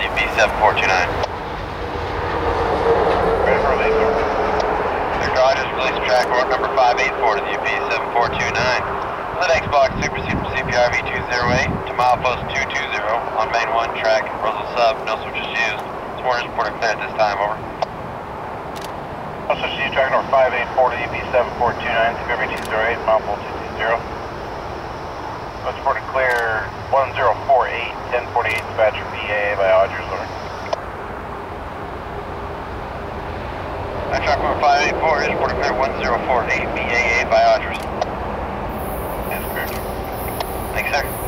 LTP 7429. Ready for leave. Your guard is released track order number 584 to the UP 7429. The next box from CPRV 208 to milepost 220 on main 1 track, Roseville sub, no switches used. Sworn is reporting at this time, over. Russell, track number 584 to UP 7429, CPRV 208, milepost 220. Let's report and clear 1048, 1048 dispatch from EAA by Odgers, over. Truck number 584 is reporting clear 1048 BAA by Odgers. Yes, clear. Thanks, sir.